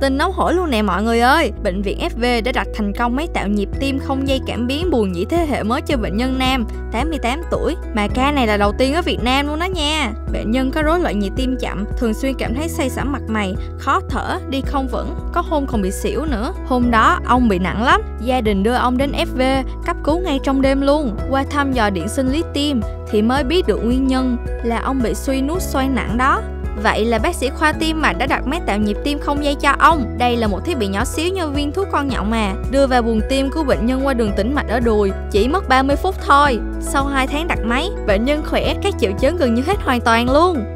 Tin nóng hổi luôn nè mọi người ơi. Bệnh viện FV đã đặt thành công máy tạo nhịp tim không dây cảm biến buồn nhĩ thế hệ mới cho bệnh nhân nam 88 tuổi. Mà ca này là đầu tiên ở Việt Nam luôn đó nha. Bệnh nhân có rối loạn nhịp tim chậm Thường xuyên cảm thấy say sẩm mặt mày Khó thở, đi không vững Có hôm còn bị xỉu nữa. Hôm đó ông bị nặng lắm. Gia đình đưa ông đến FV cấp cứu ngay trong đêm luôn. Qua thăm dò điện sinh lý tim Thì mới biết được nguyên nhân là ông bị suy nút xoay nặng đó. Vậy là bác sĩ khoa tim mạch đã đặt máy tạo nhịp tim không dây cho ông. Đây là một thiết bị nhỏ xíu như viên thuốc con nhọn mà, đưa vào buồng tim của bệnh nhân qua đường tĩnh mạch ở đùi, chỉ mất 30 phút thôi. Sau 2 tháng đặt máy, bệnh nhân khỏe, các triệu chứng gần như hết hoàn toàn luôn.